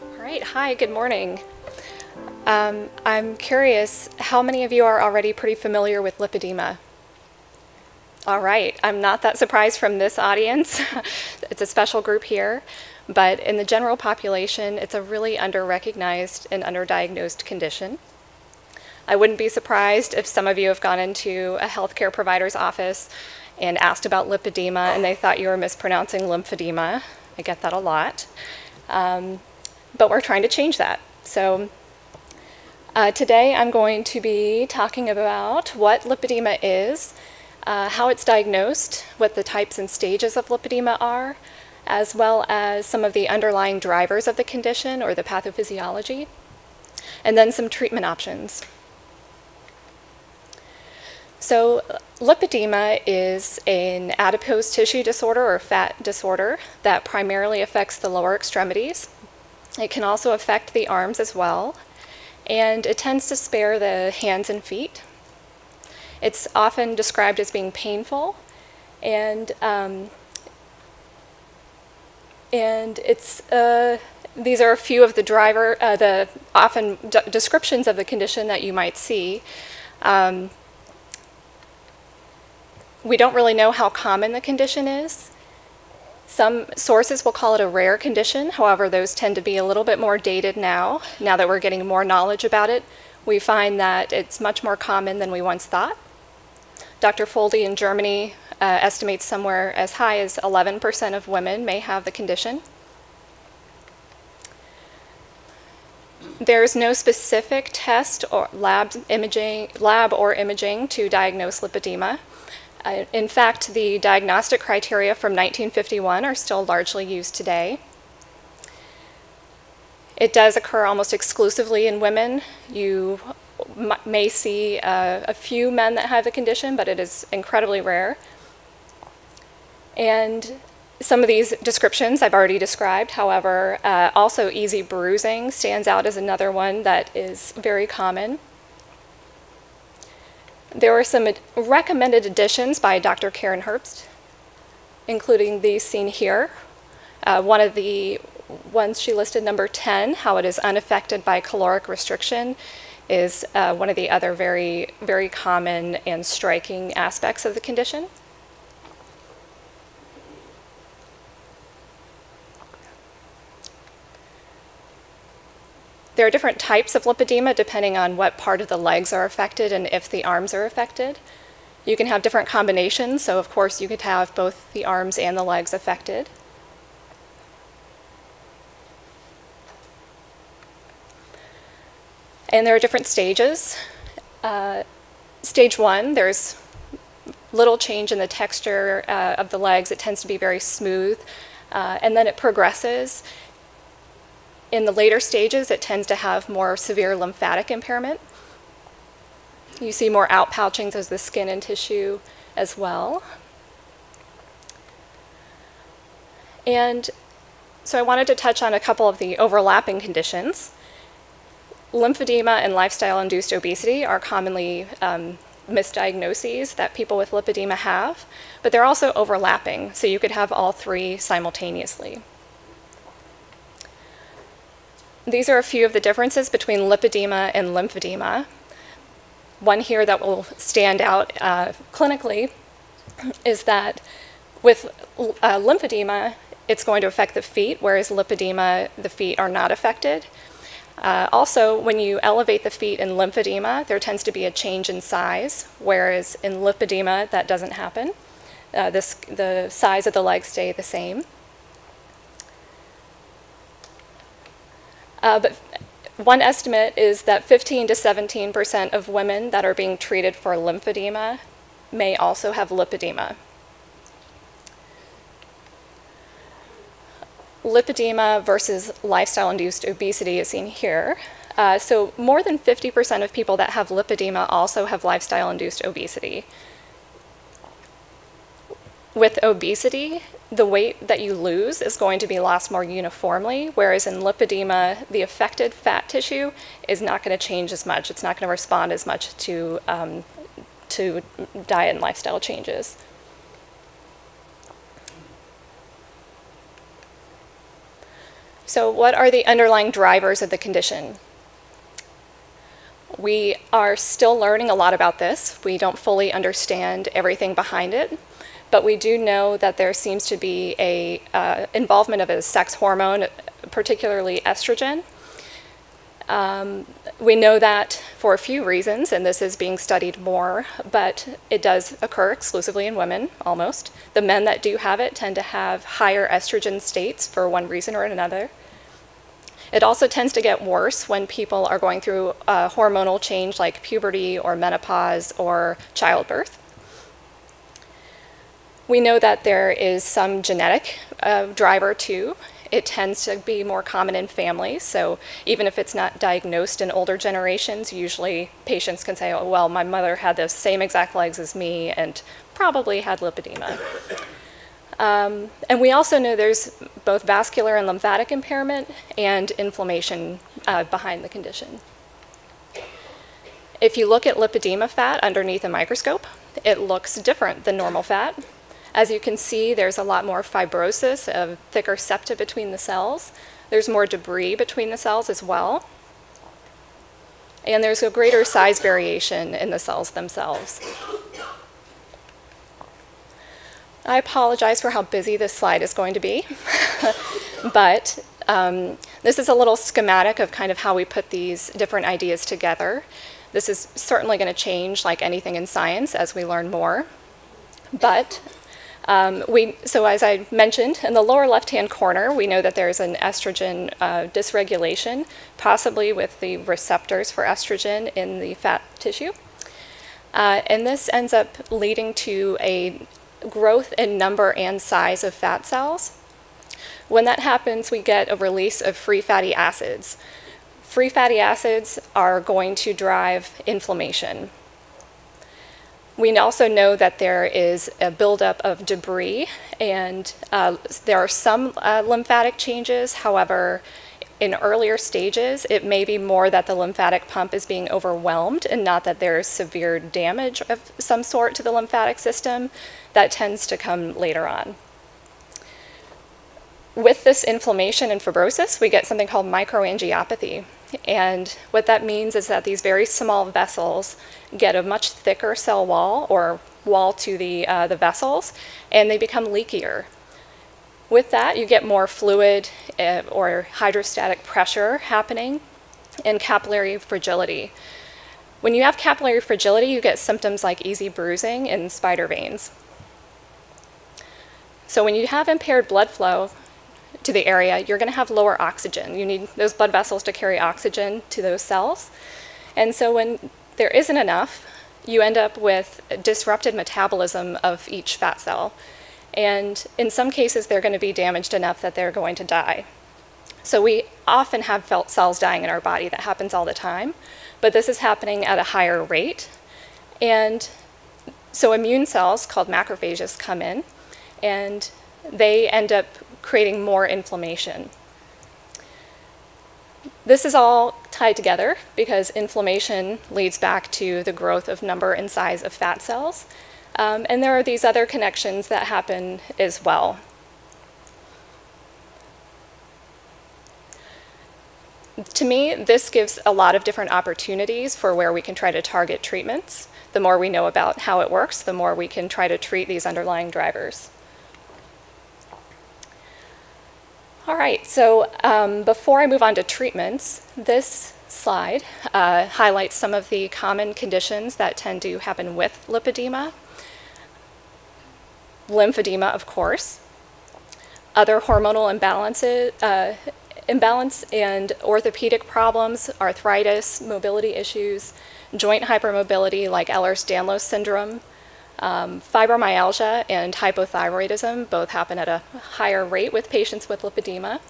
All right, hi, good morning. Um, I'm curious, how many of you are already pretty familiar with lipedema? All right, I'm not that surprised from this audience. it's a special group here, but in the general population, it's a really under-recognized and underdiagnosed condition. I wouldn't be surprised if some of you have gone into a healthcare provider's office and asked about lipedema and they thought you were mispronouncing lymphedema. I get that a lot. Um, but we're trying to change that. So uh, today I'm going to be talking about what lipedema is, uh, how it's diagnosed, what the types and stages of lipedema are, as well as some of the underlying drivers of the condition or the pathophysiology, and then some treatment options. So lipedema is an adipose tissue disorder or fat disorder that primarily affects the lower extremities. It can also affect the arms as well, and it tends to spare the hands and feet. It's often described as being painful, and um, and it's uh, these are a few of the driver, uh, the often descriptions of the condition that you might see. Um, we don't really know how common the condition is. Some sources will call it a rare condition, however, those tend to be a little bit more dated now. Now that we're getting more knowledge about it, we find that it's much more common than we once thought. Dr. Földi in Germany uh, estimates somewhere as high as 11% of women may have the condition. There's no specific test or lab imaging, lab or imaging to diagnose lipedema. Uh, in fact, the diagnostic criteria from 1951 are still largely used today. It does occur almost exclusively in women. You may see uh, a few men that have the condition, but it is incredibly rare. And some of these descriptions I've already described, however, uh, also easy bruising stands out as another one that is very common. There were some recommended additions by Dr. Karen Herbst, including these seen here. Uh, one of the ones she listed, number 10, how it is unaffected by caloric restriction, is uh, one of the other very, very common and striking aspects of the condition. There are different types of lipedema depending on what part of the legs are affected and if the arms are affected. You can have different combinations, so of course you could have both the arms and the legs affected. And there are different stages. Uh, stage one, there's little change in the texture uh, of the legs. It tends to be very smooth. Uh, and then it progresses in the later stages, it tends to have more severe lymphatic impairment. You see more outpouchings of the skin and tissue as well. And so I wanted to touch on a couple of the overlapping conditions. Lymphedema and lifestyle-induced obesity are commonly um, misdiagnoses that people with lipedema have, but they're also overlapping, so you could have all three simultaneously. These are a few of the differences between lipedema and lymphedema. One here that will stand out uh, clinically is that with uh, lymphedema, it's going to affect the feet, whereas lipedema, the feet are not affected. Uh, also, when you elevate the feet in lymphedema, there tends to be a change in size, whereas in lipedema, that doesn't happen. Uh, this, the size of the legs stay the same. Uh, but one estimate is that 15 to 17 percent of women that are being treated for lymphedema may also have lipedema. Lipedema versus lifestyle-induced obesity is seen here. Uh, so more than 50% of people that have lipedema also have lifestyle-induced obesity. With obesity, the weight that you lose is going to be lost more uniformly, whereas in lipedema, the affected fat tissue is not going to change as much. It's not going to respond as much to, um, to diet and lifestyle changes. So what are the underlying drivers of the condition? We are still learning a lot about this. We don't fully understand everything behind it, but we do know that there seems to be a uh, involvement of a sex hormone, particularly estrogen. Um, we know that for a few reasons, and this is being studied more, but it does occur exclusively in women, almost. The men that do have it tend to have higher estrogen states for one reason or another. It also tends to get worse when people are going through a hormonal change like puberty or menopause or childbirth. We know that there is some genetic uh, driver too. It tends to be more common in families, so even if it's not diagnosed in older generations, usually patients can say, oh, well, my mother had the same exact legs as me and probably had lipedema. Um, and we also know there's both vascular and lymphatic impairment and inflammation uh, behind the condition. If you look at lipedema fat underneath a microscope, it looks different than normal fat. As you can see, there's a lot more fibrosis, a thicker septa between the cells. There's more debris between the cells as well. And there's a greater size variation in the cells themselves. I apologize for how busy this slide is going to be, but um, this is a little schematic of kind of how we put these different ideas together. This is certainly going to change like anything in science as we learn more. But um, we, so as I mentioned, in the lower left-hand corner, we know that there's an estrogen uh, dysregulation, possibly with the receptors for estrogen in the fat tissue. Uh, and this ends up leading to a growth in number and size of fat cells. When that happens, we get a release of free fatty acids. Free fatty acids are going to drive inflammation. We also know that there is a buildup of debris, and uh, there are some uh, lymphatic changes. However, in earlier stages, it may be more that the lymphatic pump is being overwhelmed and not that there's severe damage of some sort to the lymphatic system. That tends to come later on. With this inflammation and fibrosis, we get something called microangiopathy. And what that means is that these very small vessels get a much thicker cell wall or wall to the, uh, the vessels, and they become leakier. With that, you get more fluid uh, or hydrostatic pressure happening and capillary fragility. When you have capillary fragility, you get symptoms like easy bruising and spider veins. So when you have impaired blood flow to the area, you're going to have lower oxygen. You need those blood vessels to carry oxygen to those cells. And so when there isn't enough, you end up with disrupted metabolism of each fat cell. And in some cases, they're going to be damaged enough that they're going to die. So we often have felt cells dying in our body. That happens all the time. But this is happening at a higher rate. And so immune cells called macrophages come in, and they end up creating more inflammation. This is all tied together because inflammation leads back to the growth of number and size of fat cells, um, and there are these other connections that happen as well. To me, this gives a lot of different opportunities for where we can try to target treatments. The more we know about how it works, the more we can try to treat these underlying drivers. All right, so um, before I move on to treatments, this slide uh, highlights some of the common conditions that tend to happen with lipedema. Lymphedema, of course, other hormonal imbalances, uh, imbalance and orthopedic problems, arthritis, mobility issues, joint hypermobility like Ehlers-Danlos syndrome, um, fibromyalgia and hypothyroidism both happen at a higher rate with patients with lipedema.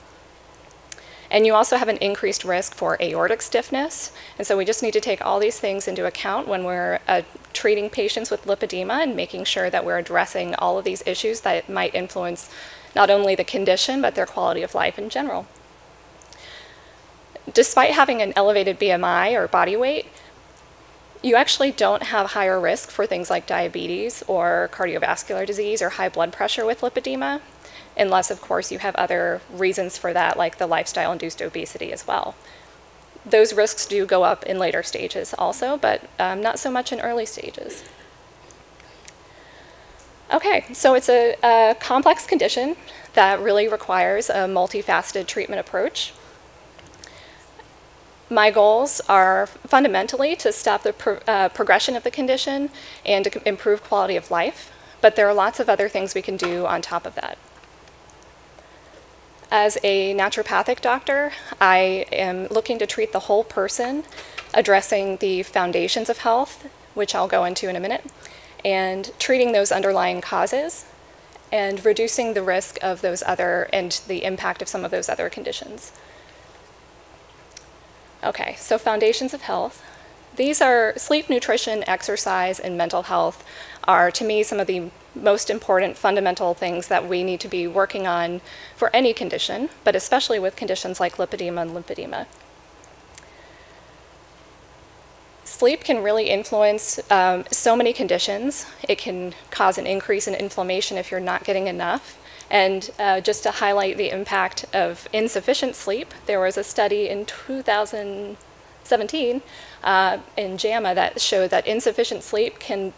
And you also have an increased risk for aortic stiffness. And so we just need to take all these things into account when we're uh, treating patients with lipedema and making sure that we're addressing all of these issues that might influence not only the condition, but their quality of life in general. Despite having an elevated BMI or body weight, you actually don't have higher risk for things like diabetes or cardiovascular disease or high blood pressure with lipedema. unless, of course, you have other reasons for that, like the lifestyle induced obesity as well. Those risks do go up in later stages also, but um, not so much in early stages. Okay, so it's a, a complex condition that really requires a multifaceted treatment approach. My goals are fundamentally to stop the pro uh, progression of the condition and to improve quality of life, but there are lots of other things we can do on top of that. As a naturopathic doctor, I am looking to treat the whole person, addressing the foundations of health, which I'll go into in a minute, and treating those underlying causes and reducing the risk of those other and the impact of some of those other conditions. Okay, so foundations of health. These are sleep, nutrition, exercise, and mental health are to me some of the most important fundamental things that we need to be working on for any condition, but especially with conditions like lipedema and lymphedema. Sleep can really influence um, so many conditions. It can cause an increase in inflammation if you're not getting enough. And uh, just to highlight the impact of insufficient sleep, there was a study in 2017 uh, in JAMA that showed that insufficient sleep can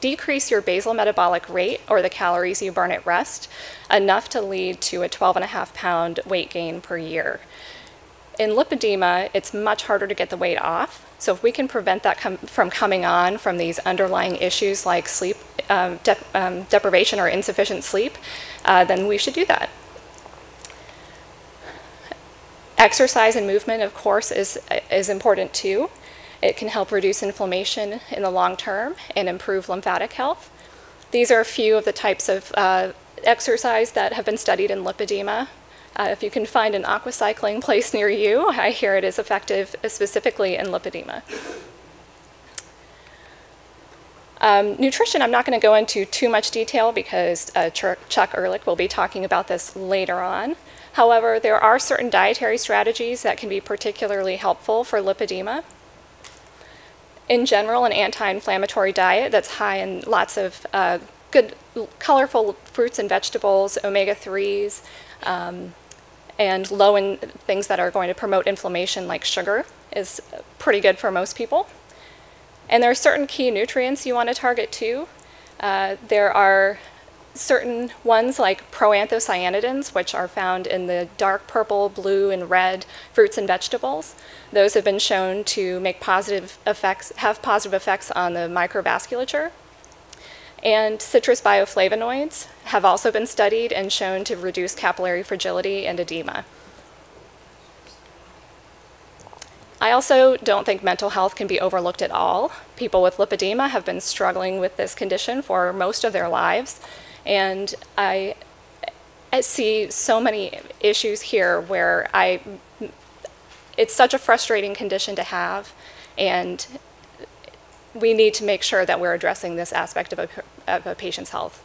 decrease your basal metabolic rate, or the calories you burn at rest, enough to lead to a 12 and a half pound weight gain per year. In lipedema, it's much harder to get the weight off. So if we can prevent that com from coming on from these underlying issues like sleep um, de um, deprivation or insufficient sleep, uh, then we should do that. Exercise and movement, of course, is, is important too. It can help reduce inflammation in the long term and improve lymphatic health. These are a few of the types of uh, exercise that have been studied in lipedema. Uh, if you can find an aquacycling place near you, I hear it is effective specifically in lipedema. Um, nutrition, I'm not going to go into too much detail because uh, Chuck Ehrlich will be talking about this later on. However, there are certain dietary strategies that can be particularly helpful for lipedema. In general, an anti-inflammatory diet that's high in lots of uh, good, colorful fruits and vegetables, omega-3s, um, and low in things that are going to promote inflammation like sugar is pretty good for most people. And there are certain key nutrients you want to target too. Uh, there are certain ones like proanthocyanidins, which are found in the dark purple, blue, and red fruits and vegetables. Those have been shown to make positive effects, have positive effects on the microvasculature. And citrus bioflavonoids have also been studied and shown to reduce capillary fragility and edema. I also don't think mental health can be overlooked at all. People with lipedema have been struggling with this condition for most of their lives, and I, see so many issues here where I, it's such a frustrating condition to have, and we need to make sure that we're addressing this aspect of a, of a patient's health.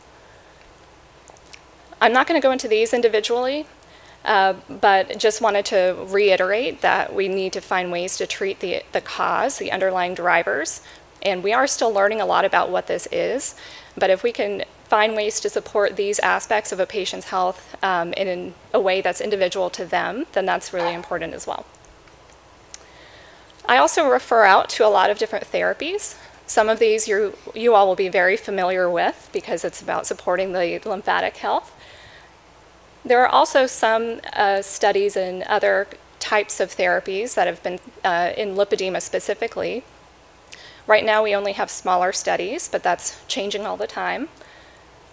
I'm not going to go into these individually, uh, but just wanted to reiterate that we need to find ways to treat the, the cause, the underlying drivers, and we are still learning a lot about what this is, but if we can find ways to support these aspects of a patient's health um, in a way that's individual to them, then that's really important as well. I also refer out to a lot of different therapies. Some of these you, you all will be very familiar with because it's about supporting the lymphatic health. There are also some uh, studies in other types of therapies that have been uh, in lipedema specifically. Right now we only have smaller studies, but that's changing all the time.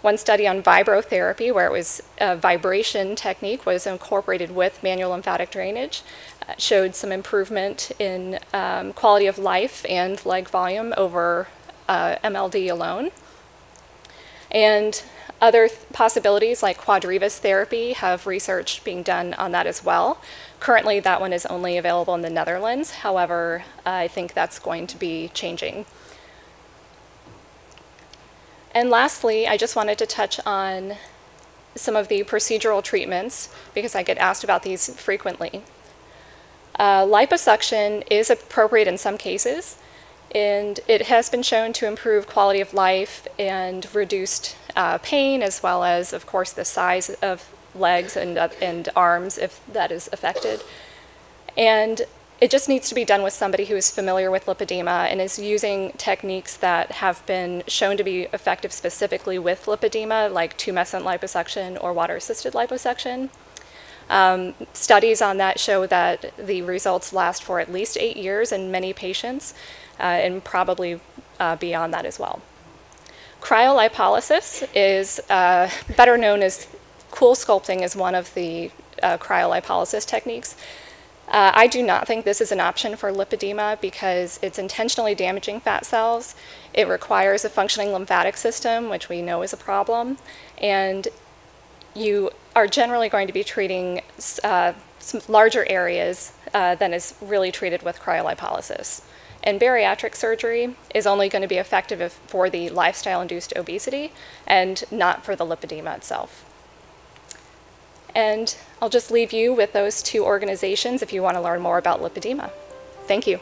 One study on vibrotherapy, where it was a vibration technique, was incorporated with manual lymphatic drainage, uh, showed some improvement in um, quality of life and leg volume over uh, MLD alone. And other possibilities like Quadrivas therapy have research being done on that as well. Currently, that one is only available in the Netherlands. However, I think that's going to be changing. And lastly, I just wanted to touch on some of the procedural treatments because I get asked about these frequently. Uh, liposuction is appropriate in some cases, and it has been shown to improve quality of life and reduced uh, pain, as well as, of course, the size of legs and, uh, and arms if that is affected. And it just needs to be done with somebody who is familiar with lipedema and is using techniques that have been shown to be effective specifically with lipedema, like tumescent liposuction or water-assisted liposuction. Um, studies on that show that the results last for at least eight years in many patients, uh, and probably uh, beyond that as well. Cryolipolysis is uh, better known as CoolSculpting is one of the uh, cryolipolysis techniques. Uh, I do not think this is an option for lipedema because it's intentionally damaging fat cells. It requires a functioning lymphatic system, which we know is a problem, and you are generally going to be treating uh, some larger areas uh, than is really treated with cryolipolysis. And bariatric surgery is only going to be effective if, for the lifestyle-induced obesity and not for the lipedema itself. And I'll just leave you with those two organizations if you want to learn more about lipedema. Thank you.